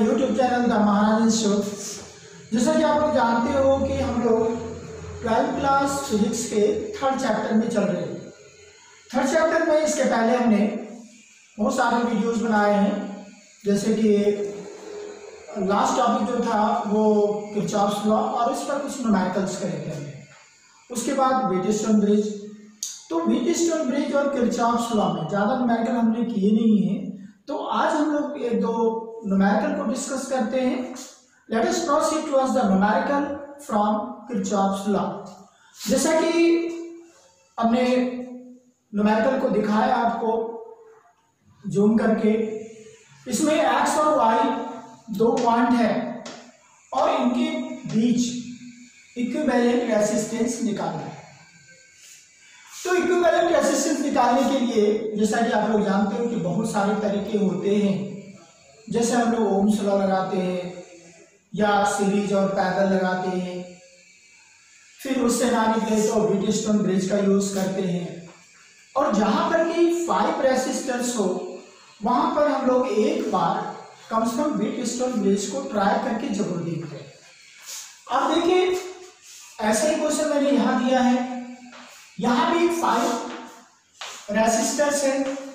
YouTube channel the Maharaj institute जैसा कि आप लोग जानते हो कि हम लोग ट्वेल्थ क्लास फिजिक्स के थर्ड चैप्टर में चल रहे हैं। थर्ड चैप्टर में इसके पहले हमने बहुत सारे वीडियोस बनाए हैं। जैसे कि लास्ट टॉपिक जो था वो किरचॉफ्स लॉ और इस पर कुछ न्यूमेरिकल्स करे थे हमने। उसके बाद बीटिस्टन ब्रिज तो बीटिस्टन ब्रिज और किरचॉफ्स लॉ में ज़्यादा न्यूमेरिकल हमने किए नहीं हैं। तो आज हम लोग एक दो न्यूमेरिकल को डिस्कस करते हैं। Let us proceed towards the numerical from Kirchhoff's law जैसा कि हमने न्यूमेरिकल को दिखाया आपको जूम करके। इसमें एक्स और वाई दो पॉइंट है और इनके बीच इक्विवेलेंट रेसिस्टेंस निकालना है। तो इक्विवेलेंट रेसिस्टेंस निकालने के लिए, जैसा कि आप लोग जानते हो कि बहुत सारे तरीके होते हैं। जैसे हम लोग ओम्स लॉ लगाते हैं या सीरीज़ और पैदल लगाते हैं। फिर उससे ना निकले तो ब्रिटिस्टोन ब्रिज का यूज़ करते हैं। और जहाँ पर कि फाइव रेसिस्टर्स हो, वहाँ पर हम लोग एक बार कम से कम बीट ब्रिटिस्टोन ब्रिज को ट्राई करके ज़रूर देखते हैं। अब देखिए, ऐसा ही क्वेश्चन मैंने यहाँ दिया है। यहाँ भी फाइव रेसिस्टर्स है।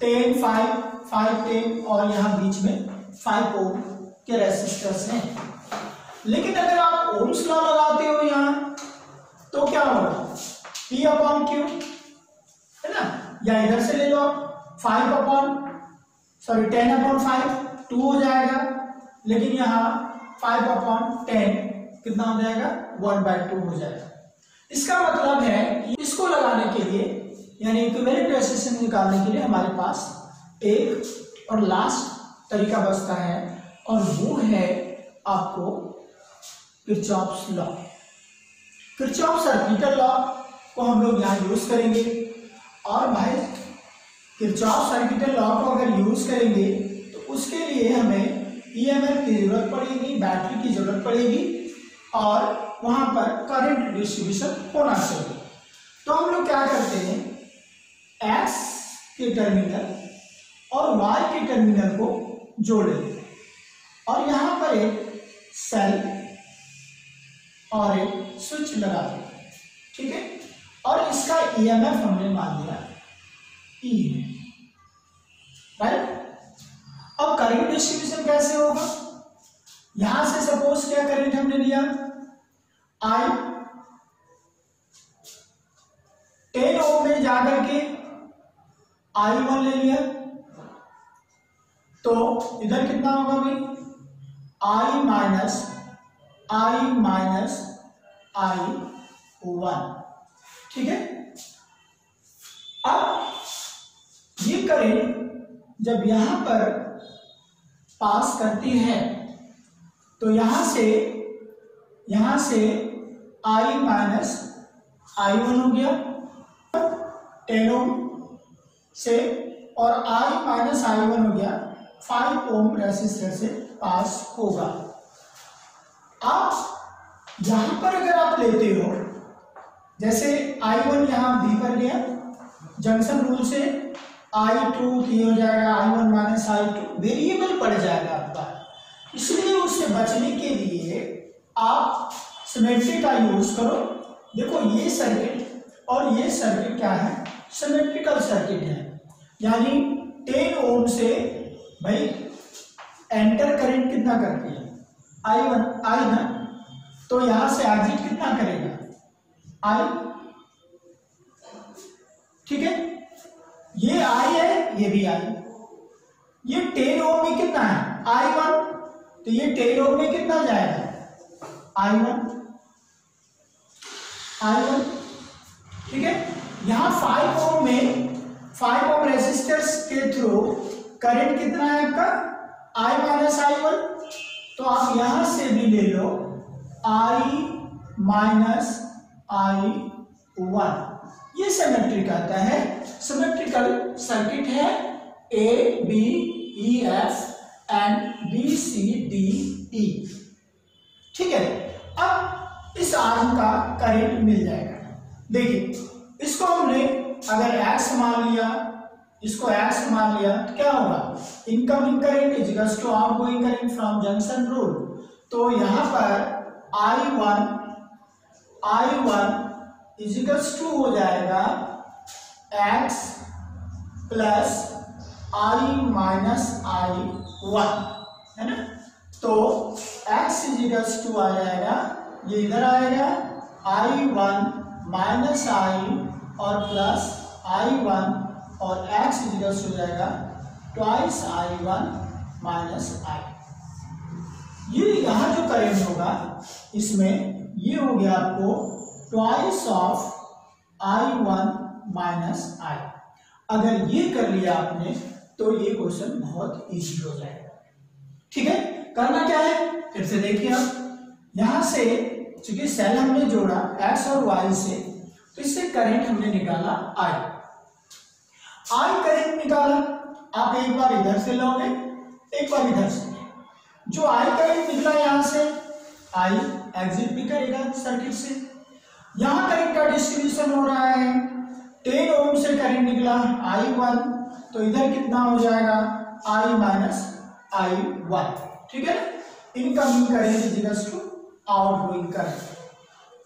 टेन फाइव फाइव टेन और यहाँ बीच में फाइव ओम के रेसिस्टर्स हैं। लेकिन अगर आप ओम्स लॉ लगाते हो यहाँ तो क्या होगा? पी अपॉन क्यू है ना? या इधर से ले लो आप five upon sorry ten upon five two हो जाएगा। लेकिन यहाँ फाइव अपॉन टेन कितना हो जाएगा? वन बाय टू हो जाएगा। इसका मतलब है इसको लगाने के लिए यानी इक्विवेलेंट रेसिस्टेंस निकालने के लिए हमारे पास एक और लास्ट तरीका बचता है, और वो है आपको Kirchhoff's law Kirchhoff circuital law को हम लोग यहाँ यूज़ करेंगे, और भाई किरचॉफ सर्किटल लॉ को अगर यूज़ करेंगे तो उसके लिए हमें ईएमएफ की ज़रूरत पड़ेगी बैटरी की ज़रूरत पड़ेगी, और वहाँ पर करंट डिस्ट्रीब्यूशन होना चाहिए। तो हम लोग क्या करते हैं एक्स के टर्मिनल और वाई के टर्मिनल को जोड़। और यहाँ पर एक सेल और एक स्विच लगा हैं ठीक है? और इसका ईएमएफ हमने मान लिया ई है। राइट अब करंट डिस्ट्रीब्यूशन कैसे होगा? यहाँ से सपोज़ क्या करंट हमने लिया? आई टेन ओम में जाकर के आई वन ले लिया। तो इधर कितना होगा भाई? I minus I minus I one ठीक है? अब ये करें, जब यहाँ पर पास करती है तो यहाँ से यहाँ से आई माइनस आई वन हो गया। Ten ohm. से, और आई माइनस आई वन हो गया फाइव ओम रेसिस्टर से पास होगा। आप यहाँ पर अगर आप लेते हो, जैसे आई वन यहाँ बी पर गया जंक्शन रूल से आई टू थ्री हो जाएगा I one minus I two variable पड़ जाएगा आपका। इसलिए उससे बचने के लिए आप सिमेट्री का यूज़ करो। देखो, ये सर्किट और ये सर्किट क्या है? सिमेट्रिकल सर्किट है। यानी टेन ओम से, भाई एंटर करंट कितना करती है? आई वन आई ना? तो यहाँ से एग्जिट कितना करेगा? आई ठीक है? ये आई है, ये भी आई ये टेन ओम में कितना है? आई वन तो ये टेन ओम में कितना जाएगा? आई वन आई वन ठीक है? यहाँ फाइव ओम में फाइव ओम रेजिस्टर्स के थ्रू करंट कितना है आपका? आई माइनस आई वन तो आप यहाँ से भी ले लो। आई माइनस आई वन ये सिमेट्री कहता है। सिमेट्रिकल सर्किट है A B E F and B C D E ठीक है? अब इस आर्म का करंट मिल जाएगा। देखिए, इसको हमने अगर एक्स मान लिया, इसको एक्स मान लिया तो क्या होगा? Incoming current is to outgoing current from junction rule तो यहाँ पर I one I one equals to हो जाएगा X plus I minus I one है ना? तो एक्स इजिकल्स टू आ जाएगा, ये इधर आएगा आई वन माइनस आई और प्लस आई वन और एक्स इजिकल्स हो जाएगा twice I one minus I ये यहाँ जो करेंट होगा, इसमें ये हो गया आपको twice of I one minus I अगर ये कर लिया आपने तो ये क्वेश्चन बहुत इजी हो जाएगा। ठीक है? करना क्या है? फिर से देखिए आप। यहाँ से, चूँकि सेल हमने जोड़ा एक्स और वाई से तो इससे करंट हमने निकाला आई आई करंट निकाला। आप एक बार इधर से लोगे, एक बार इधर से। जो आई करंट निकला यहाँ से आई एग्जिट भी करेगा सर्किट से। यहाँ करंट का डिस्ट्रीब्यूशन हो रहा है। टेन ओम से करंट निकला आई वन तो इधर कितना हो जाएगा? I minus I one. ठीक है incoming current is to outgoing current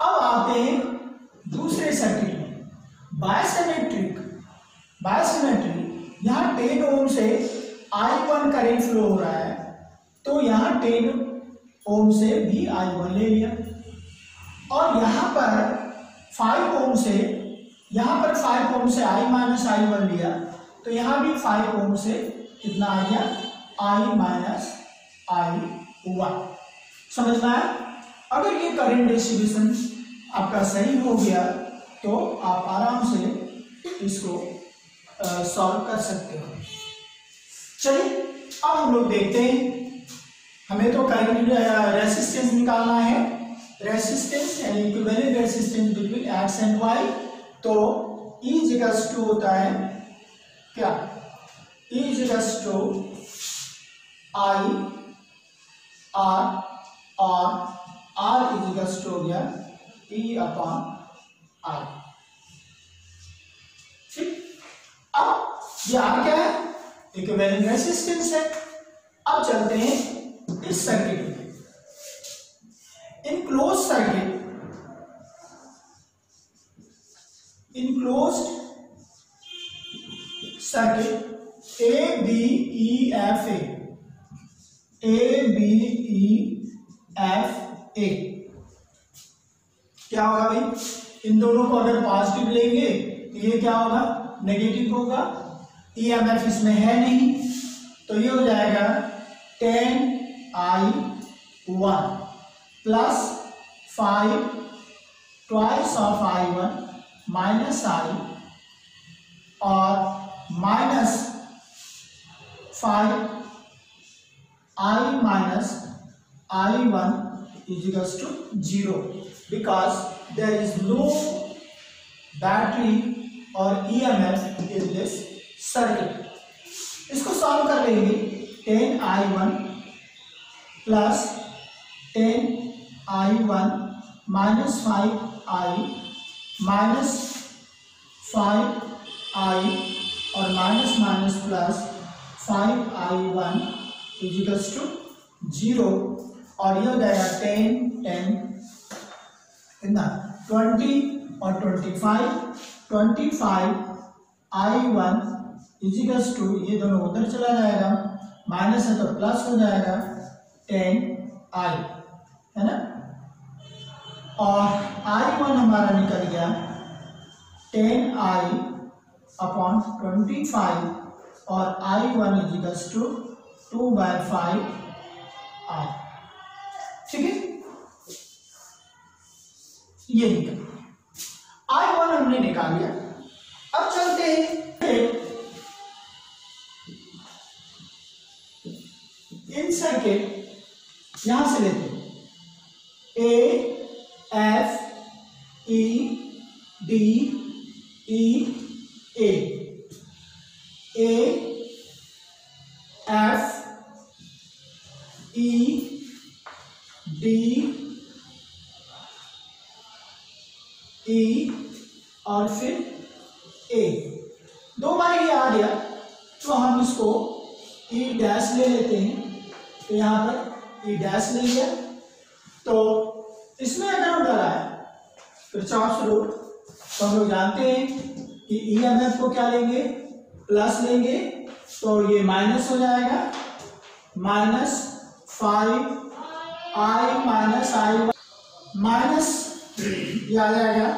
अब आते हैं दूसरे सर्किट में। बायसेमेट्रिक बायोसिमेट्री यहाँ टेन ओम से आई वन करेंट फ्लो हो रहा है तो यहाँ टेन ओम से भी आई वन ले लिया। और यहाँ पर फाइव ओम से, यहाँ पर फाइव ओम से आई माइनस आई वन लिया तो यहाँ भी फाइव ओम से कितना आ गया? आई माइनस आई वन समझ में आया अगर ये करंट डिस्ट्रीब्यूशन आपका सही हो गया तो आप आराम से इसको सॉल्व कर सकते हो। चलिए, अब हम लोग देखते हैं। हमें तो रेसिस्टेंस निकालना है। रेसिस्टेंस यानी equivalent resistance between X and Y तो ई जिगस टू होता है क्या? ई जिगस टू आई आर और आर इजिकल्स टू हो गया ई अपॉन आई ये आर क्या है? एक इक्विवेलेंट रेसिस्टेंस है। अब चलते हैं इस सर्किट में in close circuit in close circuit A B E F A A B E F A क्या होगा भाई? इन दोनों को अगर पॉजिटिव लेंगे तो ये क्या होगा? नेगेटिव होगा। ईएमएफ e इसमें है नहीं। तो ये हो जाएगा ten I one plus five twice of I one minus I और minus five I minus I one equals to zero because there is no battery और ईएमएफ इन दिस सर्किट इसको सॉल्व कर लेंगे ten I one plus ten I one minus five I minus five I और minus minus plus five I one equals to zero और ये हो जाएगा ten ten कितना ट्वेंटी और twenty five twenty five I one equals to ये दोनों उधर चला जाएगा. माइनस है तो प्लस हो जाएगा. टेन आई है ना? और आई वन हमारा निकल गया. Ten I upon twenty five और I one equals to two by five I ठीक है? ये निकल आई वन हमने निकाल लिया। अब चलते हैं। इन सर्किट यहाँ से लेते ए एफ़ ई डी तो यहाँ पर ई डैश नहीं है। तो इसमें अगर हम फिर चार रूट तो हम लोग जानते हैं कि ई एम एफ़ को क्या लेंगे? प्लस लेंगे तो ये माइनस हो जाएगा। Minus five I minus I minus ये आ जाएगा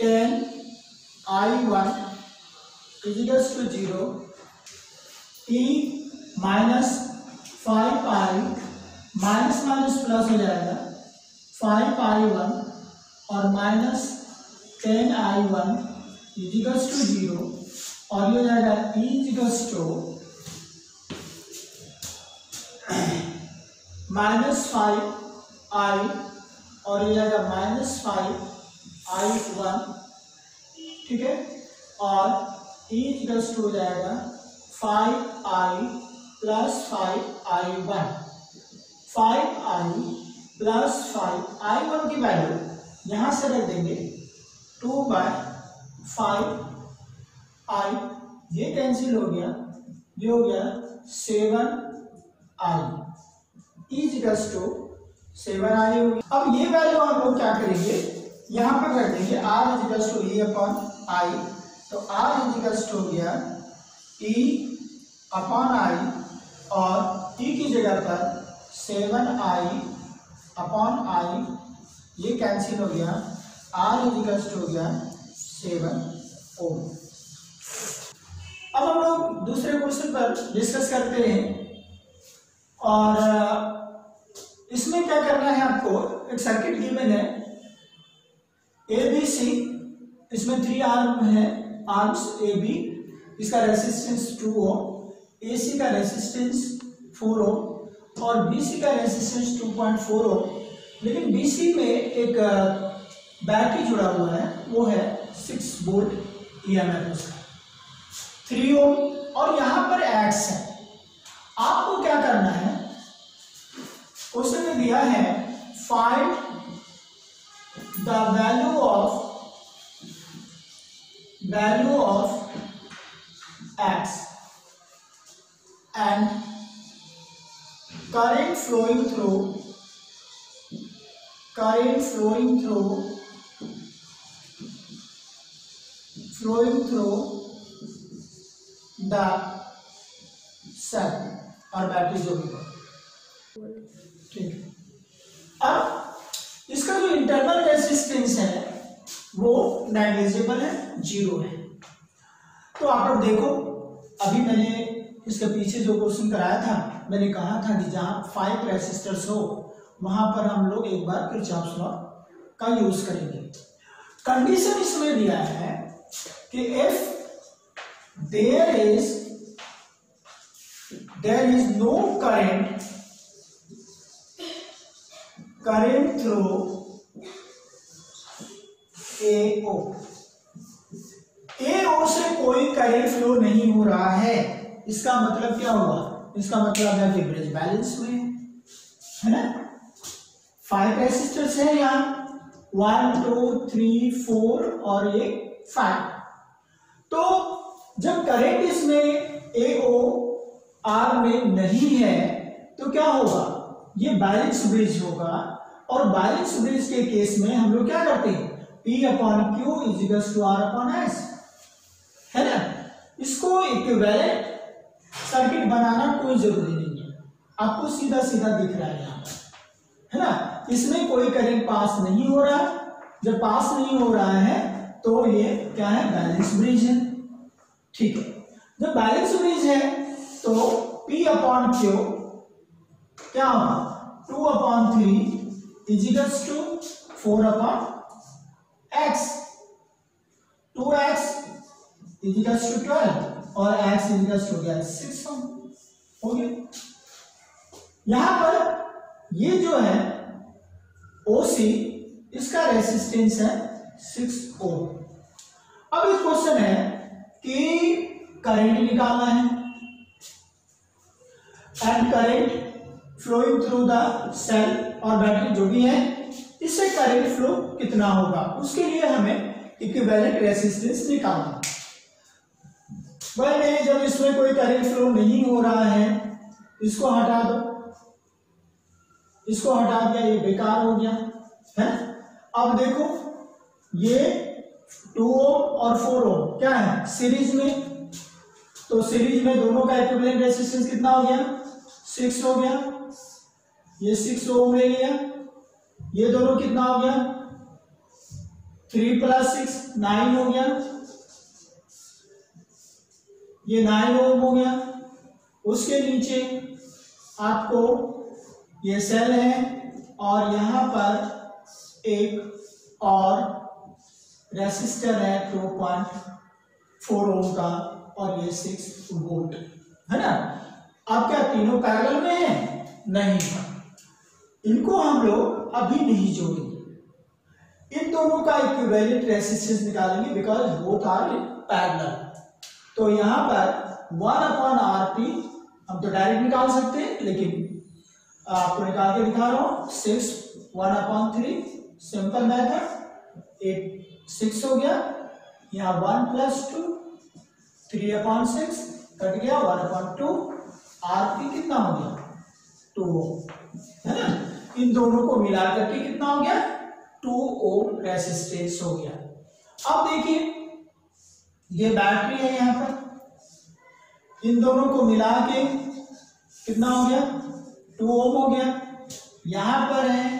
ten I one equals to zero E minus five I minus minus plus हो जाएगा। फाइव आई वन और minus ten I one equals to zero और ये हो जाएगा equals to minus five I और ये जाएगा माइनस फाइव आई वन। ठीक है? और इजिकल्स टू हो जाएगा five I plus five I one five I plus five I one की वैल्यू यहाँ से रख देंगे टू बाय फाइव आई ये कैंसिल हो गया। ये हो गया seven I equals to seven I हो गया। अब ये वैल्यू हम लोग क्या करेंगे? यहाँ पर रख देंगे R equals to E upon I तो आर इजिकल्स टू हो गया ई अपॉन आई और ई की जगह पर सेवन आई अपॉन आई, ये कैंसिल हो गया। आर इजिकल्स हो गया सेवन ओ। अब हम लोग दूसरे क्वेश्चन पर डिस्कस करते हैं। और इसमें क्या करना है आपको? एक सर्किट गिवन है। ए बी सी इसमें थ्री आर्म है। आर्म्स ए बी इसका resistance two O A C का रेसिस्टेंस फोर ओ और बीसी का रेजिस्टेंस 2.4 हो लेकिन बीसी में एक बैटरी जुड़ा हुआ है, वो है six volt E M F उसका। थ्री ओम और यहाँ पर एक्स है। आपको क्या करना है? क्वेश्चन उसने दिया है find the value of value of X and current flowing through current flowing through flowing through the cell और बैटरी जो भी ठीक है अब इसका जो इंटरनल रेसिस्टेंस है वो नेग्लिजिबल है ज़ीरो है तो आप लोग देखो अभी मैंने इसके पीछे जो क्वेश्चन कराया था, मैंने कहा था कि जहाँ फाइव रेसिस्टर्स हो, वहाँ पर हम लोग एक बार फिर लॉ का यूज़ करेंगे। कंडीशन इसमें दिया है कि if there is there is no current current through AO AO से कोई करंट फ्लो नहीं हो रहा है। इसका मतलब क्या हुआ? इसका मतलब है कि ब्रिज बैलेंस हुए है ना? फाइव रेसिस्टर्स है यहाँ। वन टू थ्री फोर और ये फाइव तो जब करंट इसमें ए ओ आर में नहीं है तो क्या होगा? ये बैलेंस ब्रिज होगा और बैलेंस ब्रिज के केस में हम लोग क्या करते हैं? P upon Q equals to R upon S है ना? इसको इक्विवेलेंट सर्किट बनाना कोई ज़रूरी नहीं है। आपको सीधा सीधा दिख रहा है यहाँ पर। है ना? इसमें कोई करंट पास नहीं हो रहा। जब पास नहीं हो रहा है तो ये क्या है? बैलेंस ब्रिज है। ठीक है। जब बैलेंस ब्रिज है तो P अपॉन क्यू क्या होगा? Two upon three equals to four upon X two X equals to twelve और एक्स इजिकल्स हो गया। सिक्स हो गया यहाँ पर ये जो है ओ सी इसका रेसिस्टेंस है सिक्स ओ अब एक क्वेश्चन है कि करंट निकालना है। And current flowing through the cell और बैटरी जो भी है, इससे करंट फ्लो कितना होगा? उसके लिए हमें इक्विवेलेंट रेसिस्टेंस निकालना भाई नहीं जब इसमें कोई करंट फ्लो नहीं हो रहा है, इसको हटा दो। इसको हटा दिया, ये बेकार हो गया, है? अब देखो, ये टू ओम और फोर ओम क्या है? सीरीज़ में तो सीरीज़ में दोनों का इक्विवेलेंट रेजिस्टेंस कितना हो गया? सिक्स हो गया। ये सिक्स ओम ले लिया। ये दोनों कितना हो गया? थ्री प्लस सिक्स नाइन हो गया। ये नाइन ओम हो गया। उसके नीचे आपको ये सेल है और यहाँ पर एक और रेसिस्टर है टू पॉइंट फोर ओम का और ये सिक्स वोल्ट, है ना? अब क्या तीनों पैरेलल में है? नहीं इनको हम लोग अभी नहीं जोड़ेंगे। इन दोनों का इक्विवेलेंट रेसिस्टेंस निकालेंगे because both are in parallel तो यहाँ पर वन अपॉन आर पी हम तो डायरेक्ट निकाल सकते हैं, लेकिन आपको निकाल के दिखा रहा हूँ six one upon three simple method eight six हो गया, यहाँ one plus two three upon six cut गया one upon two R P कितना हो गया? टू ओम, है ना? इन दोनों को मिला करके कितना हो गया? टू ओम रेसिस्टेंस हो गया। अब देखिए ये बैटरी है यहाँ पर। इन दोनों को मिला के कितना हो गया? टू ओम हो गया। यहाँ पर है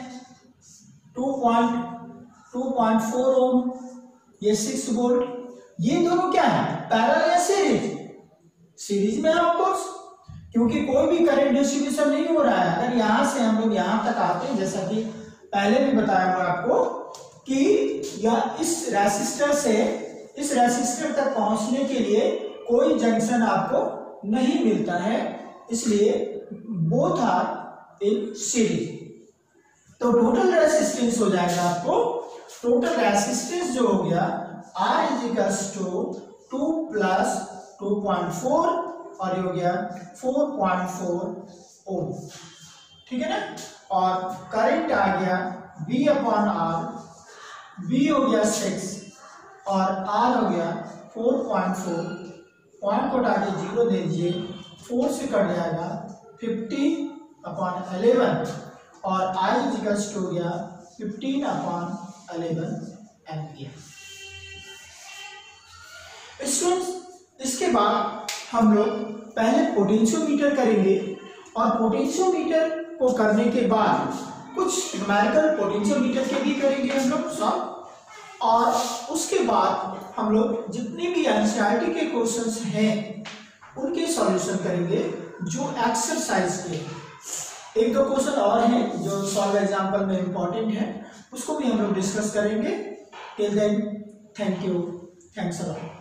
two point two point four ohm. ये सिक्स वोल्ट ये दोनों क्या है? पैरल या सीरीज़ सीरीज़ में ऑफकोर्स क्योंकि कोई भी करंट डिस्ट्रीब्यूशन नहीं हो रहा है। अगर यहाँ से हम लोग यहाँ तक आते हैं, जैसा कि पहले भी बताया मैं आपको, कि यह इस रेसिस्टर से इस रेसिस्टर तक पहुँचने के लिए कोई जंक्शन आपको नहीं मिलता है। इसलिए बोथ आर इन सीरीज़ तो टोटल रेसिस्टेंस हो जाएगा आपको। टोटल रेसिस्टेंस जो हो गया R is equals to two plus two point four और ये हो गया फोर पॉइंट फोर ओम ठीक है ना? और करंट आ गया बी अपॉन आर बी हो गया सिक्स और आर हो गया फोर पॉइंट फोर पॉइंट को हटा के ज़ीरो दे दीजिए. फोर से कट जाएगा फिफ्टी अपॉन अलेवन और आई इजिकल्स टू हो गया fifteen upon eleven ampere students इसके बाद हम लोग पहले पोटेंशियोमीटर करेंगे और पोटेंशियोमीटर को करने के बाद कुछ न्यूमेरिकल पोटेंशियोमीटर के भी करेंगे हम लोग सॉल्व और उसके बाद हम लोग जितने भी एनसीईआरटी के क्वेश्चंस हैं, उनके सॉल्यूशन करेंगे जो एक्सरसाइज के एक दो क्वेश्चन और हैं जो सॉल्व एग्जांपल में इंपॉर्टेंट है, उसको भी हम लोग डिस्कस करेंगे। Till then thank you thanks a lot